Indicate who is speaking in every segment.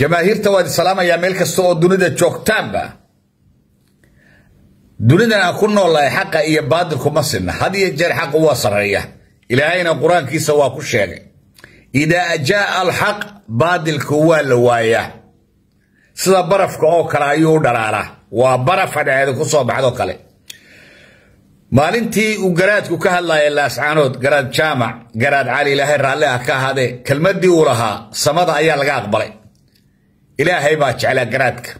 Speaker 1: jamaahiirta waad islaamayaa meel kasta oo dunida joogtaanba. Dunidan aan ku noolahay xaqa iyo baadilku ma sinna. Had iyo jeer xaqu waa sarreeya ilaahayna qur'aankiisa waa ku sheegay. Idaa jaa alxaq baadilku waa la waayaa. Sida barafka oo kale ayuu u dhalaalaa. Waa baraf hadheeda ku soo baxdo kale. Maalintii uu garaadku ka hadlaya laascaanood garaad jaamac garaad cali ilaahay raalli ah ka ahaadee kelmaddii uu lahaa samada ayaa laga aqbalay ilaahay baa jeclaa garaadka.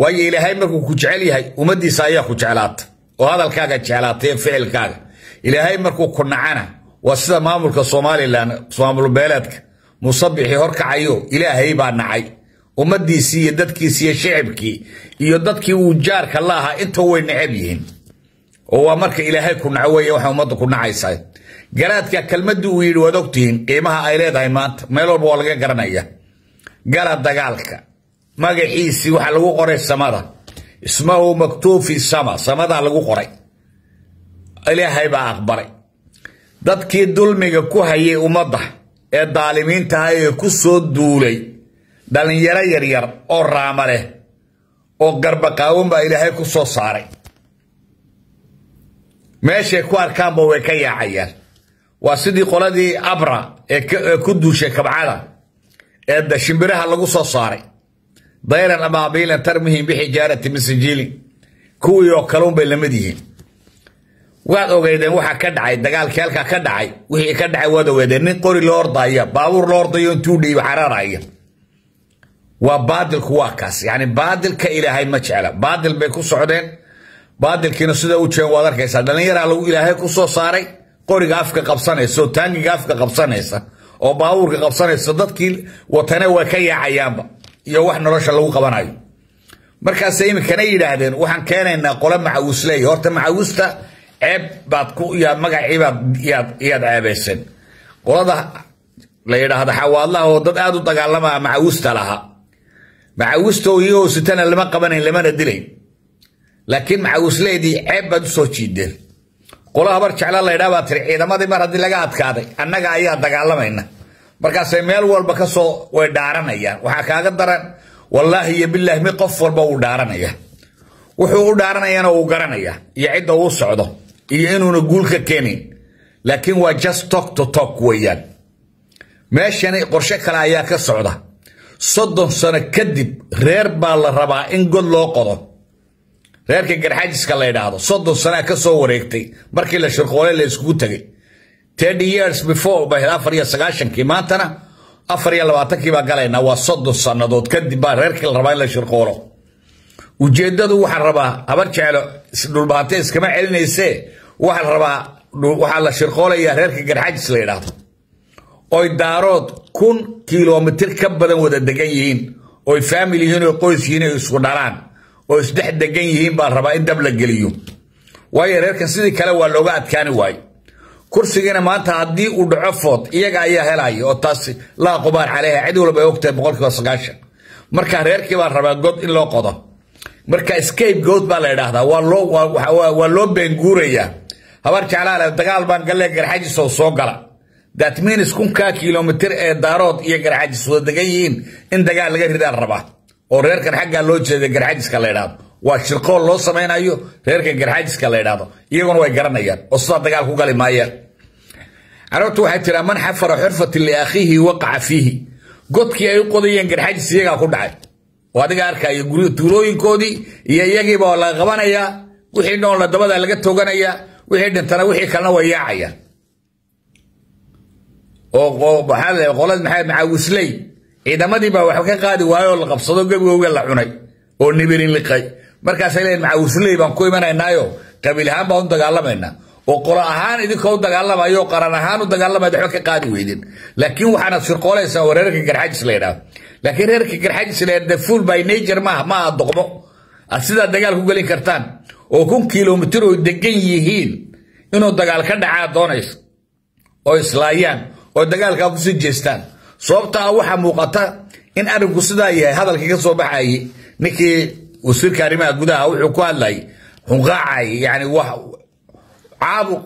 Speaker 1: Waayo ilaahay markuu ku jecel yahay ummaddiisa ayaa ku jeclaata oo hadalkaaga jeclaatay ficilkaaga. Ilaahay markuu ku nacana waa sida maamulka somalilan maamul beeleedka musabixii horkacayo ilaahay baa nacay. Ummaddiisii iyo dadkiisii iyo shicibkii iyo dadkii uu jaarka la ahaa inta way necab yihiin. Oo waa marka ilaahay ku naco weeye waxa ummadda ku nacaysa garaadka kelmaddii uu yidhi waad ogtihiin qiimaha ay leedahay maanta meel walba waa laga garanaya. Gala dagaalka magaciisii waxaa lagu qoray samada. Ismahu maktuub fi sama samadaa lagu qoray. Ilaahay baa aqbalay. Dadkii dulmiga ku hayay ummadda ee daalimiintaha ee ku soo duulay dhallinyaro yaryar oo raama leh oo garbaqaawan baa ilaahay ku soo saaray. Meeshay ku arkaanba way ka yaacayaan. Waa sidii qoladii abra ee ku duushay kabcada ee da shimbiraha lagu soo saaray dayran abaabiilan tarmihim bixijaarati min sijiilin kuwii oo kale unbay la mid yihiin. Waad ogeydeen waxa ka dhacay dagaalkii halkaa ka dhacay wixii ka dhacay waad ogeydeen nin qori loo ordaya baabuur loo ordayo intuu xaraaraya waa baadilku waa kaas. Yani baadilka ilaahay ma jecla. Baadil bay ku socdeen. Baadilkiina sida u jeen waad arkaysaa. Dhallinyaraa lagu ilaahay ku soo saaray qoriga afka qabsanaysa oo taangiga afka qabsanaysa oo baabuurka qabsanaysa dadkii watane way ka yaacayaanba iyo wax nolosha lagu qabanayo. Markaas iminkana yidhaahdeen waxaan keenaynaa qole macawisley horta macawista ceeb baad ku magaciibaad yaad ceebaysan qolada la yidhaahdo xawaadlaha oo dad aad u dagaalamaa macawista lahaa macawista iyagoo sitana lama qabanayn lamana dilayn. Laakiin macawisleydii ceeb baad u soo jiideen qolo habar jecla laydhaa baa tiri ciidamadii mar haddii laga adkaaday annaga ayaa dagaalamayna markaasay meel walba ka soo way dhaaranayaan. Waxaa kaaga daran wallaahi iyo bilaahi mid qof walba uu dhaaranaya. Wuxuu u dhaaranayana uu garanaya iyo cidda uu socdo iyo inuuna guul ka keenayn laakiin waa just talk to talk weeyaan. Meeshani qorshe kale ayaa ka socda. Soddon sano kadib reer baa la rabaa in god loo qodo. Reerka garxajiska la yidhaahdo soddon sanaa ka soo wareegtay markii la shirqoole la iskugu tegay thirty years before bay afar iyo sagaashankii maantana afar iyo labaatankii baa galaynaa waa soddon sannadood kadib baa reerkii la rabaa in la shirqoolo ujeeddadu waxaa rabaa habar jeclo dhulbaante iskama celinaysee waxaa la rabaa waxaa la shirqoolayaa reerka garxajis la yidhaahdo. Oy daarood kun kilomitir ka badan wada degan yihiin oy faamil yihiin oy qoys yihiin oy isku dhalaan oo isdhex degan yihiin baa rabaa in dab la geliyo. Waayo reerkan sidii kale waa looga adkaani waayo kursigiina maanta haddii uu dhaco food iyaga ayaa helaya oo taas laa qubaar caleyha cid walba ay ogtahay boqolkiiba sagaashan. Marka reerkii baa rabaa god in loo qodo. Marka scape goat baa la idhaahdaa waa loo beenguurayaa habar jeclaale dagaal baan galle garxajis oo soo gala. Means kunkaa kilomitir ee daarood iyo garxajis wada degan yihiin in dagaal laga ridaan rabaa. Oo reerkan xaggaa loo jeeda garxajiska la idhaahdo waa shirqool loo samaynayo reerka garxajiska la idhaahdo iyaguna way garanayaan. Oo sidaa dagaal ku gali maayaan. Carabtu waxay tiraa man xafara xurfatin liakhiihi waqaca fiihi. Godkii ay u qodayeen garxajis iyagaa ku dhacay. Oo adiga arkaya tuulooyinkoodii iyo iyagiiba oo laga qabanayaa wixii noolna dabada laga toganayaa wixii dhintana wixii kalena way yaacayaan. Oo maxaa la qolad maxaa macaawisley ciidamadii baa wax ka qaadi waayo oo la qabsado gebigowga la cunay. Oo nibirin liqay markaasay leeyihiin macaawisley baan ku imanaynaayo qabiil ahaan baan u dagaalamaynaa. Oo qolo ahaan idinkoo u dagaalamayo qaran ahaan u dagaalamaya waxba ka qaadi weydin. Laakiin waxaanad shirqoolaysaa oo reerka garxajis la yidhaahdo laakiin reerka garxajis la yidhahdo full by nature maaha maaha doqmo. Aad sidaa dagaal ku gelin kartaan oo kun kilomitir oo degan yihiin inuu dagaal ka dhacaa doonayso oo islaayaan oo dagaalkaa ku sii jeestaan. Sababta ah waxaa muuqata in arrinku sidaa yahay hadalkii ka soo baxayay ninkii wasiirka arrimaha gudaha wuxuu ku hadlayay xunqaacay yani wax caabuq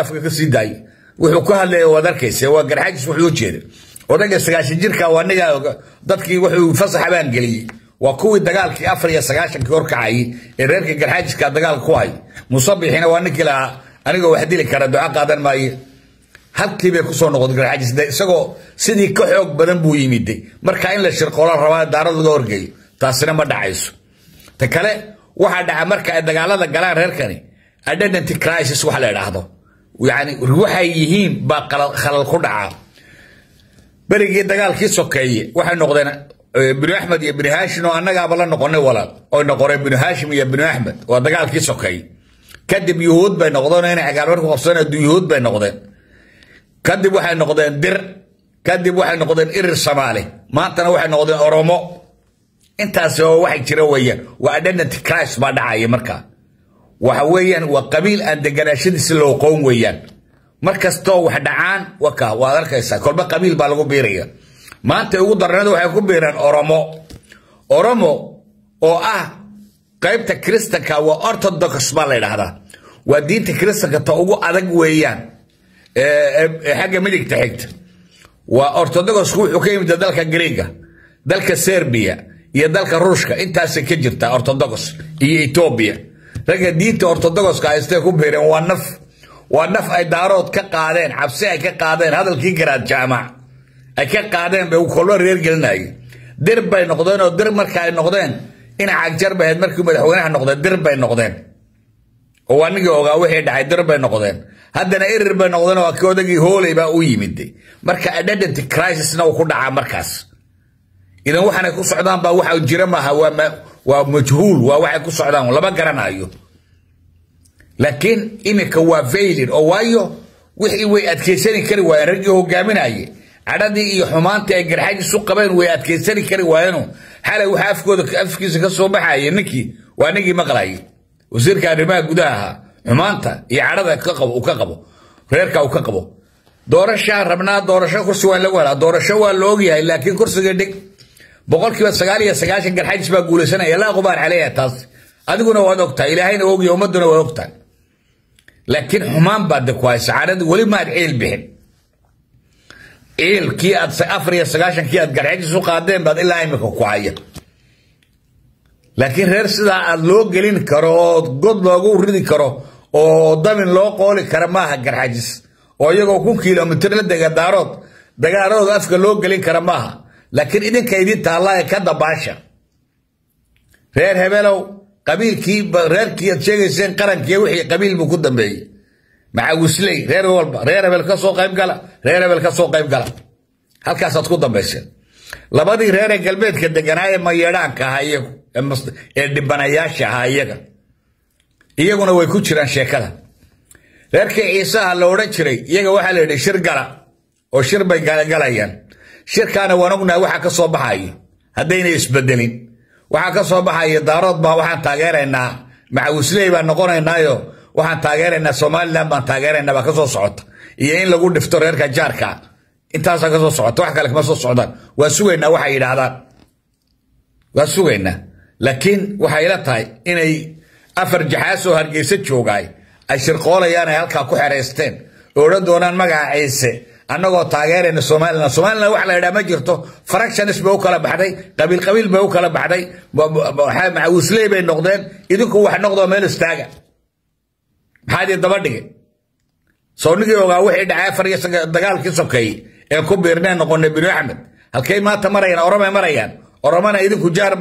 Speaker 1: afka ka sii daayay. Wuxuu ku hadlaya waad arkaysa waa garxajis wuxuu jeeda odayga sagaashan jirka waa niga dadkii wuxuu fasaxa baan geliyey waa kuwii dagaalkii afar iyo sagaashankii horkacayay ee reerka garxaajiska dagaalka ku hay musabixina waa ninkii lahaa anigoo wax dili kara duco qaadan maaye halkii bay ku soo noqotay garxaajis. Isagoo sidii ka xoog badan buu yimiday marka in la shirqoola rabaa daarad laga taasina ma dhacayso ta kale waxaa dhaca marka ay dagaalada galaan reerkani identity crisis wax la idhaahdo yani waxay yihiin baa khalal ku dhacaa berigii dagaalkii sokeeye waxay noqdeen binu axmed iyo binu haashim oo annagaaba la noqonay walaal oy noqoneen binu haashim iyo binu axmed waa dagaalkii sokeeye kadib yuhuud bay noqdeen inay cagaalmarku qabsadeen yuhuud bay noqdeen. Kadib waxay noqdeen dir kadib waxay noqdeen irir samaali maantana waxay noqdeen oromo intaas oo waxay jira weeyaan waa identity crisis baa dhacaya markaa waxa weeyaan waa qabiil aan deganaashadiisi loo qoon weeyaan. Mar wax dhacaan waka waad arkaysaa kolba qabiil baa lagu biiraya. Maanta ugu darneed waxay ku biireen oromo. Oromo oo ah qaybta kristanka waa orthodox baa la yidhaahdaa. Waa diinta kristanka ta ugu adag weeyaan. Xagga midigta xigta. Waa orthodoxku wuxuu ka yimid dalka greega dalka serbiya iyo dalka ruushka. Intaasay ka jirtaa orthodox iyo etoobiya ragga diinta orthodoxka haystee ku biireen waa naf. Waa naf ay daarood ka qaadeen cabsi ay ka qaadeen hadalkii garaad jaamac ay ka qaadeen bay kolba reer gelinayeen dir bay noqdeen oo dir marka ay noqdeen ina cagjar markii madaxweynaha noqdeen dir bay noqdeen. Oo anigii ogaa wixii dhacay dir bay noqdeen. Haddana erir bay noqdeen oo kii odagii hooley baa u yimid. Marka identity crisisna uu ku dhacaa markaas idan waxaanay ku socdaan baa waxa jira maaha waa majhuul waa waxay ku socdaan lama garanayo laakiin iminka waa failin oo waayo wixii way adkaysani kari waayeen raggii hogaaminaye cadhadii iyo xumaantii ay garxajisu qabeen way adkaysani kari waayeeno xalay waxa afkooda afkiisa ka soo baxaya ninkii waa ninkii maqlayay wasiirka arrimaha gudaha ahaa xumaanta iyo cadhada uu ka qabo reerka uu ka qabo. Doorashaa rabnaa doorasho kursi waa lagu helaa doorasho waa la ogyahay laakiin boqolkiiba sagaal iyo sagaashan garxajis baa guulaysanaya laa qubaar caleyha taas. Adiguna waad ogtahay ilaahayna ogya ummaduna waa ogtahay. Laakiin xumaan baad de ku haysa weli maad ciil bixin. Ciil kii aad afar iyo sagaashankii aad garxajis u qaadeen baad ilaa imika ku haya laakiin reer sidaa aad loo gelin karo oo god loogu ridi karo oo damin loo qooli kara maaha garxajis oo iyagoo kun kilomitr la dega daarood dagaaladooda afka loo gelin kara maaha laakiin idinka idin taallaa ka dabaasha. Reer hebelow qabiilkii reerkii aad sheegayseen qarankii wixii qabiil buu ku dambeeyey. Macawisley reer walba reer hebel ka soo qayb gala reer hebel ka soo qayb gala. Halkaasaad ku dambayseen labadii reeree galbeedka deganaaye mayeedhaanka ahaa iyagu ee dhibanayaasha ahaa iyaga. Iyaguna way ku jiraan sheekada. Reerkii ciisaha la odhan jiray iyaga waxaa la yidhi shir gala oo shir bay galayaan shirkaana waan ognahay waxa ka soo baxayo haddaynay isbedelin. Waxaa ka soo baxaya daarood baa waxaan taageeraynaa. Macawisley baan noqonaynaayo. Waxaan taageeraynaa somalilan baan taageeraynaa baa ka socota. Iyo in lagu dhifto reerka jaarka. Intaasaa ka soo socota. Wax kale kama soo socdaan. Waa sugaynaa waxay yidhaahdaan. Waa sugaynaa. Laakiin waxay ila tahay inay afar jaxaas oo hargeysa joogaay ay shirqoolayaan ay halkaa ku xeraysteen oo odhan doonaan magaca ciise annagoo taageerayna somalilan somalilan wax la yidhaha ma jirto fractions bay u kala baxday qabiil qabiil bay u kala baxday macawisley bay noqdeen idinku wax noqdoo meel istaaga. Maxaad ii daba dhigay soo nigii ogaa wixii dhacay afar iyo dagaalkii sokeeye ee ku biirneen noqonay binu axmed. Halkay maanta marayaan oromay marayaan. Oromana idinku jaar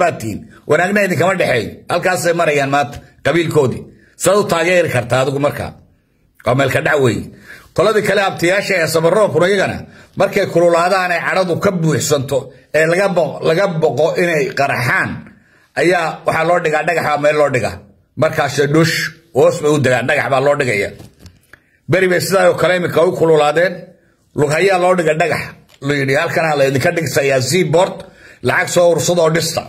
Speaker 1: baad tihiin wanaagna idinkama dhexeeyo. Halkaasay marayaan maanta qabiilkoodii. Saad u taageeri kartaa adigu markaa. Waa meelka dhac weeye qoladii kale abtiyaasha ee sabaroobkuna iyagana markay kululaadaan ay cadhadu ka buuxsanto ee laga boqo inay qaraxaan ayaa waxaa loo dhigaa dhagax baa meel loo dhigaa. Markaas dhush hoos bay u degaan dhagax baa loo dhigaya. Beri bay sidaa oo kale u kululaadeen. Lughayaa loo dhiga dhagax. Layidhi halkanaa laydinka dhigsayaa seabord lacag soo ursadoo dhista.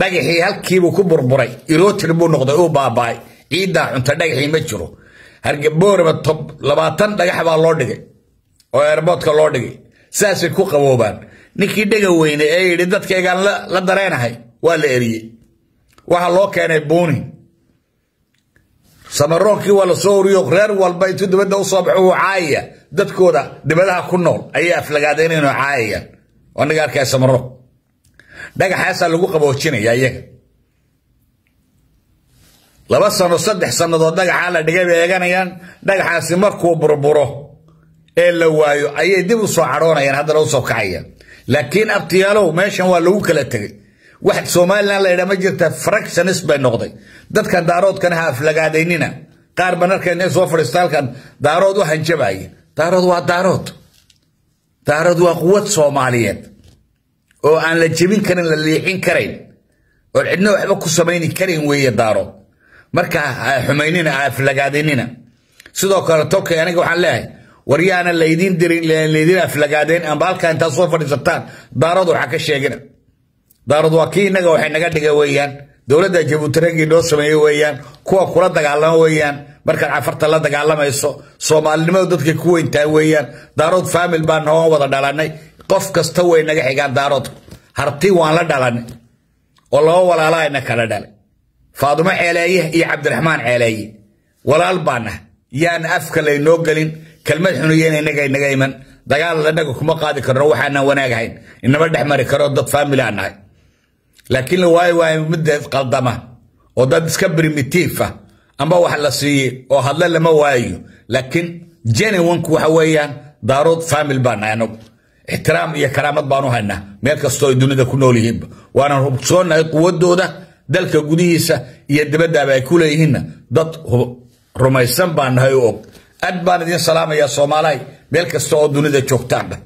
Speaker 1: Dhagaxii halkiibuu ku burburay irootir buu noqday uu baaba'ay. Ciiddaa cunta dhagaxii ma jiro hargebooraba tob labaatan dhagax baa loo dhigay. Oo eerboodka loo dhigay. Saasay ku qaboobaan. Ninkii dhega weyne ee yidhi dadkaygaan la dareenahay. Waa la eriyey. Waxaa loo keenay buuni. Samaroonkii waa la soo reer walba intuu dibadda u baxo uu caayaya dadkooda dibadaha ku nool ayay aflagaadaynayno caayayaan anaga arkaya samaroon dhagaxaasaa lagu qaboojinaya iyaga laba sano saddex sannadood dhagaxaa la dhigay bay eeganayaan. Dhagaxaasi markuu burburo ee la waayo ayay dib u soo cadhoonayaan haddana u soo kacayaan. Laakiin abtiyaalow meeshan waa lagu kala tegey. Wax somalilan la yidhaa ma jirta fractionis bay noqday. Dadkan daaroodkana ha aflagaadaynina. Qaar ban arkayna soo fadhiista halkan daarood u hanjabaya daarood waa daarood. Daarood waa quwad soomaaliyeed. Oo aan la jebin karin la liixin karayn. Oo cidna waxba ku samayni karin weeye daarood marka xumaynina aflagaadaynina sidoo kale tolkay aniga waxaan leeyahay waryaana laydin dirin laydin amba halkaa intaad soo fadhiisataan. Daarood waxaa ka sheegina. Daarood waa kii innaga waxay naga dhiga weeyaan. Dowladda jabuuti noo sameeye weeyaan. Kuwa kula dagaalama weeyaan. Markaad cafarta la dagaalamayso soomaalinimadu dadkay ku weyntaa weeyaan. Daarood faamil baa noo wada dhalanay. Qof kasta way naga xigaan daarood harti waan la dhalanay oo laba walaalahayna kala dhalay faadumo ceeleeye iyo cabdiraxmaan ceeleeye walaal baana yaan afka laynoo gelin. Kelmad xuniyeen inaga inaga iman. Dagaal inaga kuma qaadi karno waxaanan wanaagahayn. Inama dhex mari karo dad faamili aan laakiin la waayo mideed qaldama oo dad iska primitiif ah amba wax la siiyey oo hadle lama waayo. Laakiin genuinku waxa weeyaan daarood faamil baan anagu ixtiraam iyo karaamad baan u haynaa. Meel kastoo ay dunida ku nool yihiinba. Waanan hubsoonahay quwadooda dalka gudihiisa iyo dibaddaaba ay ku leeyihiinna dad rumaysan baan nahay oo og. Aad baan idiin salaamayaa soomaalahay meel kasta oo dunida joogtaanba